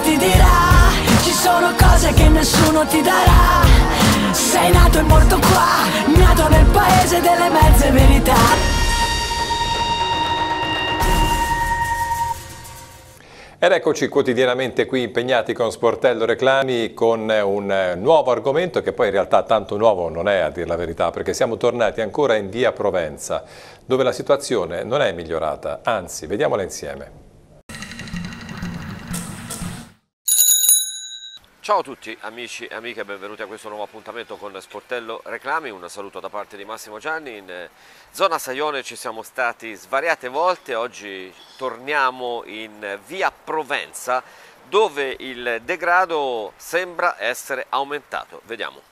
ti dirà, ci sono cose che nessuno ti darà. Sei nato e morto qua, nato nel paese delle mezze verità. Ed eccoci quotidianamente qui impegnati con Sportello Reclami con un nuovo argomento che poi in realtà tanto nuovo non è a dir la verità perché siamo tornati ancora in via Provenza dove la situazione non è migliorata, anzi vediamola insieme. Ciao a tutti amici e amiche, benvenuti a questo nuovo appuntamento con Sportello Reclami, un saluto da parte di Massimo Gianni. In eh, zona Saione ci siamo stati svariate volte, oggi torniamo in via Provenza dove il degrado sembra essere aumentato. Vediamo.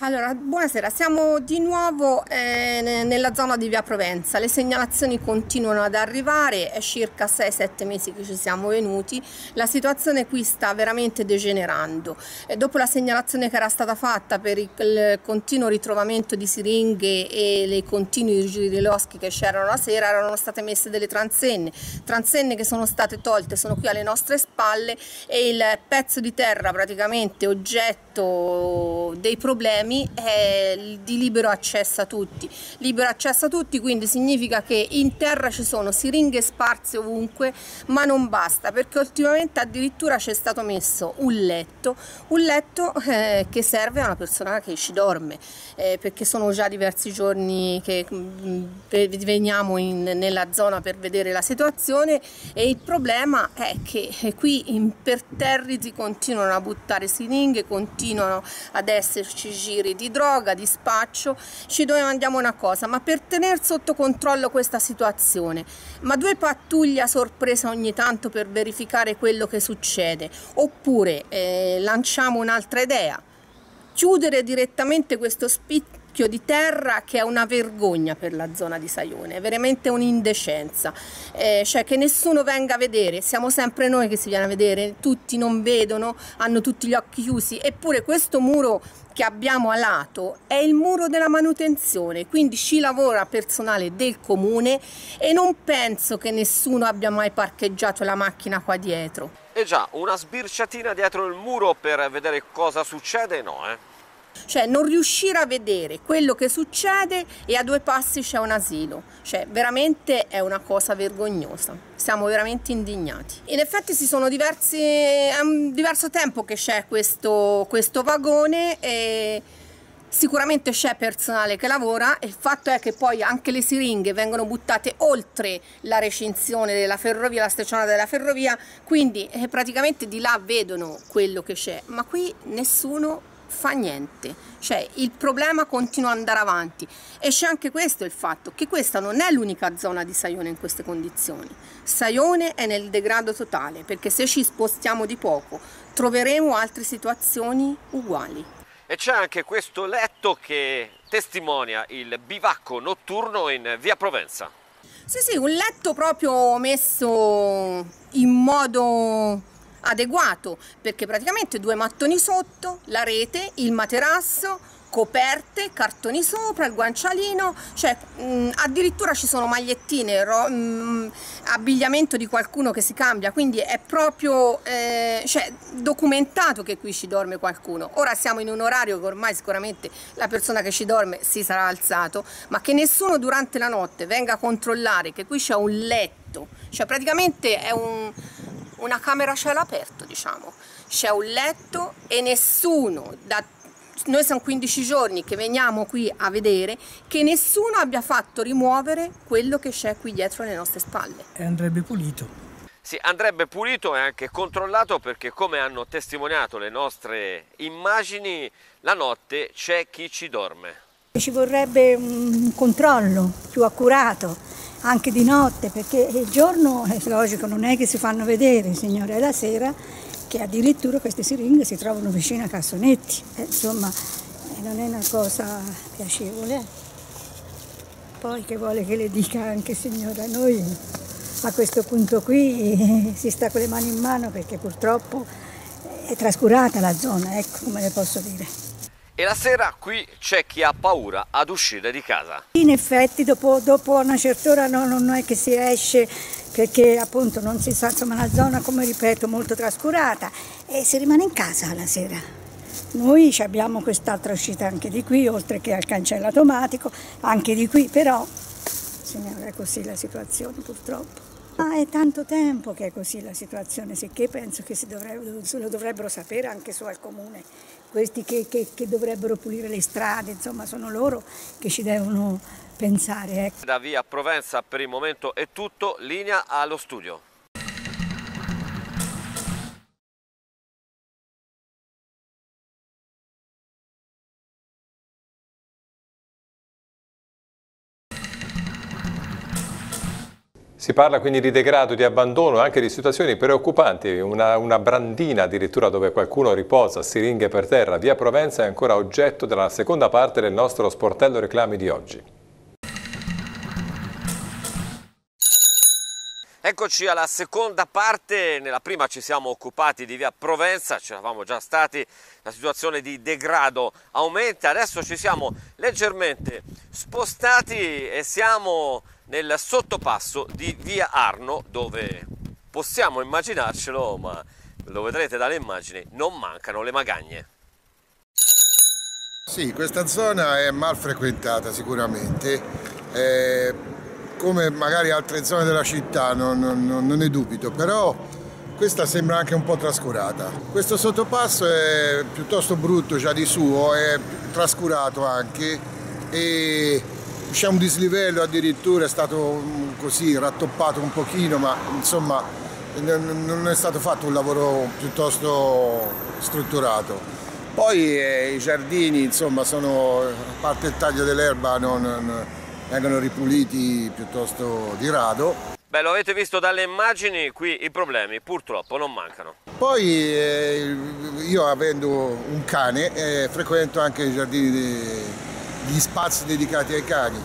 Allora, buonasera, siamo di nuovo eh, nella zona di Via Provenza, le segnalazioni continuano ad arrivare, è circa 6-7 mesi che ci siamo venuti, la situazione qui sta veramente degenerando. E dopo la segnalazione che era stata fatta per il, continuo ritrovamento di siringhe e le continui giri di loschi che c'erano la sera, erano state messe delle transenne, transenne che sono state tolte, sono qui alle nostre spalle e il pezzo di terra praticamente oggetto dei problemi è di libero accesso a tutti. Libero accesso a tutti quindi significa che in terra ci sono siringhe sparse ovunque, ma non basta perché ultimamente addirittura c'è stato messo un letto, un letto eh, che serve a una persona che ci dorme, eh, perché sono già diversi giorni che mh, mm, veniamo in, nella zona per vedere la situazione e il problema è che qui imperterriti continuano a buttare siringhe, continuano ad esserci giri giri di droga, di spaccio, ci domandiamo una cosa, ma per tenere sotto controllo questa situazione, ma due pattuglie a sorpresa ogni tanto per verificare quello che succede, oppure eh, lanciamo un'altra idea, chiudere direttamente questo spit mucchio di terra che è una vergogna per la zona di Saione, è veramente un'indecenza, eh, cioè che nessuno venga a vedere, siamo sempre noi che si viene a vedere, tutti non vedono, hanno tutti gli occhi chiusi, eppure questo muro che abbiamo a lato è il muro della manutenzione, quindi ci lavora personale del comune e non penso che nessuno abbia mai parcheggiato la macchina qua dietro. E già, una sbirciatina dietro il muro per vedere cosa succede no, eh? Cioè non riuscire a vedere quello che succede e a due passi c'è un asilo, cioè veramente è una cosa vergognosa, siamo veramente indignati. In effetti si sono diversi, è un diverso tempo che c'è questo, questo vagone e Sicuramente c'è personale che lavora. E il fatto è che poi anche le siringhe vengono buttate oltre la recinzione della ferrovia, la staccionata della ferrovia, quindi eh, praticamente di là vedono quello che c'è, ma qui nessuno fa niente, cioè il problema continua ad andare avanti e c'è anche questo il fatto che questa non è l'unica zona di Saione in queste condizioni. Saione è nel degrado totale perché se ci spostiamo di poco troveremo altre situazioni uguali. E c'è anche questo letto che testimonia il bivacco notturno in via Provenza. Sì, sì, un letto proprio messo in modo adeguato perché praticamente due mattoni sotto, la rete, il materasso, coperte, cartoni sopra, il guancialino, cioè mh, addirittura ci sono magliettine, ro, mh, abbigliamento di qualcuno che si cambia, quindi è proprio eh, cioè, documentato che qui ci dorme qualcuno. Ora siamo in un orario che ormai sicuramente la persona che ci dorme si sarà alzato, ma che nessuno durante la notte venga a controllare che qui c'è un letto, cioè praticamente è un una camera a cielo aperto, diciamo. C'è un letto e nessuno, da, noi sono 15 giorni che veniamo qui a vedere, che nessuno abbia fatto rimuovere quello che c'è qui dietro le nostre spalle. E andrebbe pulito. Sì, andrebbe pulito e anche controllato perché come hanno testimoniato le nostre immagini, la notte c'è chi ci dorme. Ci vorrebbe un controllo più accurato anche di notte, perché il giorno è logico, non è che si fanno vedere, signore, è la sera che addirittura queste siringhe si trovano vicino a cassonetti, eh, insomma eh, non è una cosa piacevole. Poi che vuole che le dica anche signora, noi a questo punto qui eh, si sta con le mani in mano perché purtroppo è trascurata la zona, ecco come le posso dire. E la sera qui c'è chi ha paura ad uscire di casa. In effetti dopo, dopo una certa ora no, non è che si esce perché appunto non si sa, insomma una zona come ripeto molto trascurata e si rimane in casa la sera. Noi abbiamo quest'altra uscita anche di qui, oltre che al cancello automatico, anche di qui, però signora è così la situazione purtroppo. Ah, è tanto tempo che è così la situazione, sicché penso che dovrebbero, lo dovrebbero sapere anche su al comune, questi che, che, che, dovrebbero pulire le strade, insomma sono loro che ci devono pensare. Ecco. Da via Provenza per il momento è tutto, linea allo studio. Si parla quindi di degrado, di abbandono, anche di situazioni preoccupanti, una, una, brandina addirittura dove qualcuno riposa, siringhe per terra. Via Provenza è ancora oggetto della seconda parte del nostro sportello reclami di oggi. Eccoci alla seconda parte, nella prima ci siamo occupati di via Provenza, ci eravamo già stati, la situazione di degrado aumenta, adesso ci siamo leggermente spostati e siamo nel sottopasso di via Arno dove possiamo immaginarcelo ma lo vedrete dalle immagini non mancano le magagne sì questa zona è mal frequentata sicuramente eh, come magari altre zone della città non, non, non ne dubito però questa sembra anche un po' trascurata. Questo sottopasso è piuttosto brutto già di suo, è trascurato anche e c'è un dislivello addirittura, è stato così rattoppato un pochino, ma insomma non è stato fatto un lavoro piuttosto strutturato. Poi eh, i giardini, insomma, sono, a parte il taglio dell'erba, vengono ripuliti piuttosto di rado. Beh, lo avete visto dalle immagini, qui i problemi purtroppo non mancano. Poi eh, io avendo un cane eh, frequento anche i giardini di, gli spazi dedicati ai cani.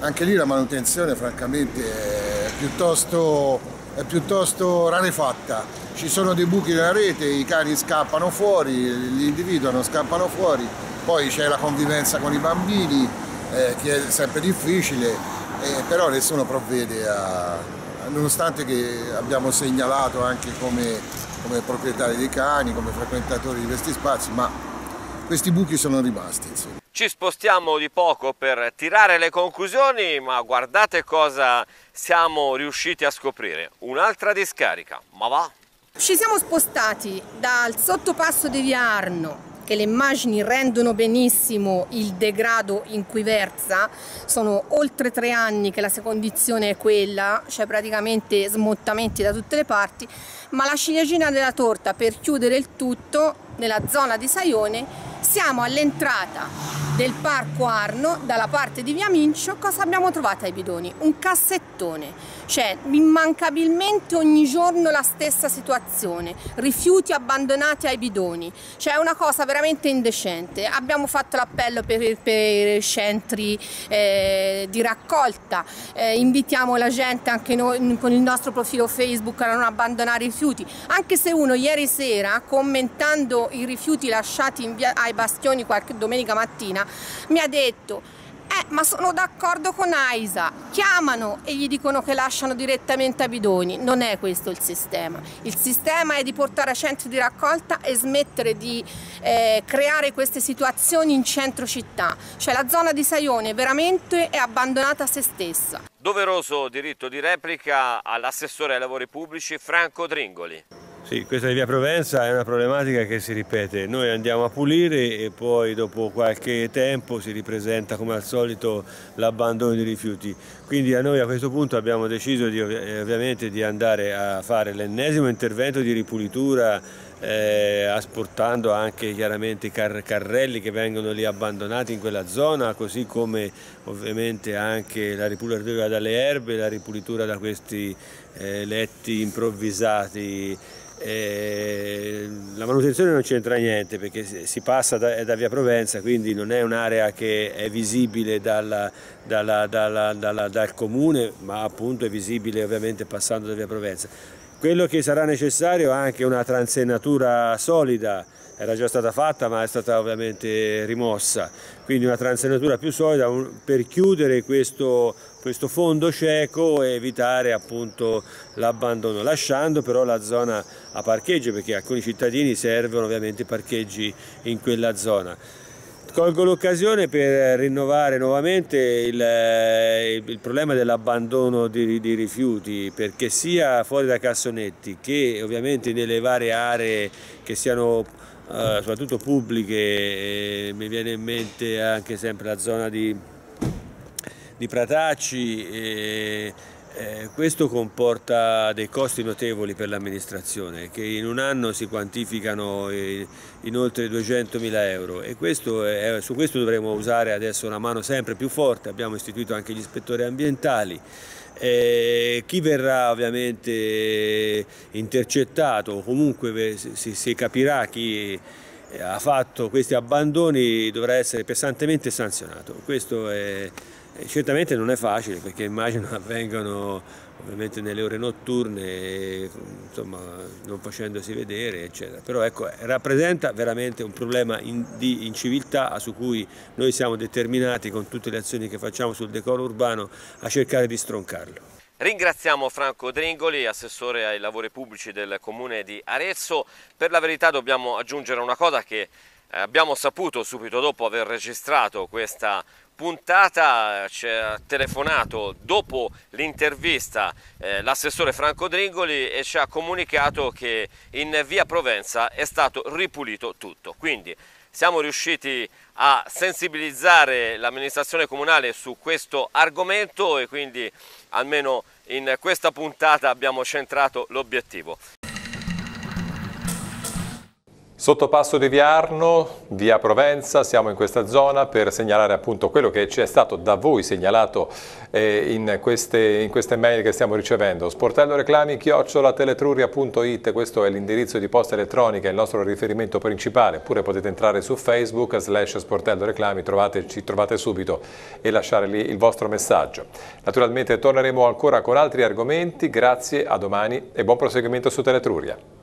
Anche lì la manutenzione francamente è piuttosto, è piuttosto rarefatta. Ci sono dei buchi nella rete, i cani scappano fuori, li individuano, scappano fuori, poi c'è la convivenza con i bambini eh, che è sempre difficile, eh, però nessuno provvede a, nonostante che abbiamo segnalato anche come, come proprietari dei cani, come frequentatori di questi spazi, ma questi buchi sono rimasti. Insomma. Ci spostiamo di poco per tirare le conclusioni, ma guardate cosa siamo riusciti a scoprire. Un'altra discarica, ma va! Ci siamo spostati dal sottopasso di Via Arno che le immagini rendono benissimo il degrado in cui versa, sono oltre tre anni che la condizione è quella, cioè praticamente smottamenti da tutte le parti, ma la ciliegina della torta per chiudere il tutto nella zona di Saione siamo all'entrata del parco Arno dalla parte di Via Mincio cosa abbiamo trovato ai bidoni? Un cassettone cioè immancabilmente ogni giorno la stessa situazione. Rifiuti abbandonati ai bidoni. Cioè una cosa veramente indecente. Abbiamo fatto l'appello per, per, i centri eh, di raccolta. Eh, invitiamo la gente anche noi con il nostro profilo Facebook a non abbandonare i rifiuti. Anche se uno ieri sera commentando i rifiuti lasciati via, ai bastioni qualche domenica mattina mi ha detto eh, ma sono d'accordo con Aisa. Chiamano e gli dicono che lasciano direttamente a bidoni. Non è questo il sistema. Il sistema è di portare a centri di raccolta e smettere di eh, creare queste situazioni in centro città. Cioè la zona di Saione veramente è abbandonata a se stessa. Doveroso diritto di replica all'assessore ai lavori pubblici Franco Dringoli. Sì, questa di via Provenza è una problematica che si ripete. Noi andiamo a pulire e poi dopo qualche tempo si ripresenta come al solito l'abbandono di rifiuti. Quindi a noi a questo punto abbiamo deciso di, ovviamente di andare a fare l'ennesimo intervento di ripulitura eh, asportando anche chiaramente i car carrelli che vengono lì abbandonati in quella zona, così come ovviamente anche la ripulitura dalle erbe, la ripulitura da questi eh, letti improvvisati eh, la manutenzione non c'entra niente perché si passa da, da, via Provenza, quindi non è un'area che è visibile dalla, dalla, dalla, dal comune, ma appunto è visibile ovviamente passando da via Provenza. Quello che sarà necessario è anche una transenatura solida era già stata fatta ma è stata ovviamente rimossa, quindi una transenatura più solida per chiudere questo, questo fondo cieco e evitare appunto l'abbandono, lasciando però la zona a parcheggio perché alcuni cittadini servono ovviamente parcheggi in quella zona. Colgo l'occasione per rinnovare nuovamente il, il problema dell'abbandono di, di, rifiuti perché sia fuori da cassonetti che ovviamente nelle varie aree che siano eh, soprattutto pubbliche, eh, mi viene in mente anche sempre la zona di, di Pratacci, eh, eh, questo comporta dei costi notevoli per l'amministrazione che in un anno si quantificano in, in oltre 200 mila euro e questo è, su questo dovremo usare adesso una mano sempre più forte, abbiamo istituito anche gli ispettori ambientali. Eh, chi verrà ovviamente intercettato comunque si, si capirà chi ha fatto questi abbandoni dovrà essere pesantemente sanzionato. Questo è, certamente non è facile perché immagino avvengano ovviamente nelle ore notturne, insomma, non facendosi vedere, eccetera. Però ecco, rappresenta veramente un problema in, di inciviltà su cui noi siamo determinati con tutte le azioni che facciamo sul decoro urbano a cercare di stroncarlo. Ringraziamo Franco Dringoli, assessore ai lavori pubblici del comune di Arezzo. Per la verità dobbiamo aggiungere una cosa che eh, abbiamo saputo subito dopo aver registrato questa puntata ci ha telefonato dopo l'intervista eh, l'assessore Franco Dringoli e ci ha comunicato che in via Provenza è stato ripulito tutto. Quindi siamo riusciti a sensibilizzare l'amministrazione comunale su questo argomento e quindi almeno in questa puntata abbiamo centrato l'obiettivo. Sottopasso di Viarno, via Provenza, siamo in questa zona per segnalare appunto quello che ci è stato da voi segnalato eh, in, queste, in, queste, mail che stiamo ricevendo. Sportello reclami chiocciolateletrurria.it, questo è l'indirizzo di posta elettronica, il nostro riferimento principale, oppure potete entrare su Facebook slash sportello reclami, ci trovate subito e lasciare lì il vostro messaggio. Naturalmente torneremo ancora con altri argomenti, grazie, a domani e buon proseguimento su Teletruria.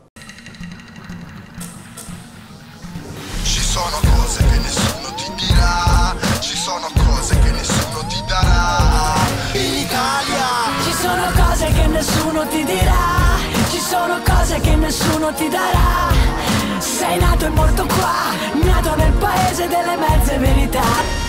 Cose che nessuno ti dirà, ci sono cose che nessuno ti darà. In Italia ci sono cose che nessuno ti dirà, ci sono cose che nessuno ti darà. Sei nato e morto qua, nato nel paese delle mezze verità.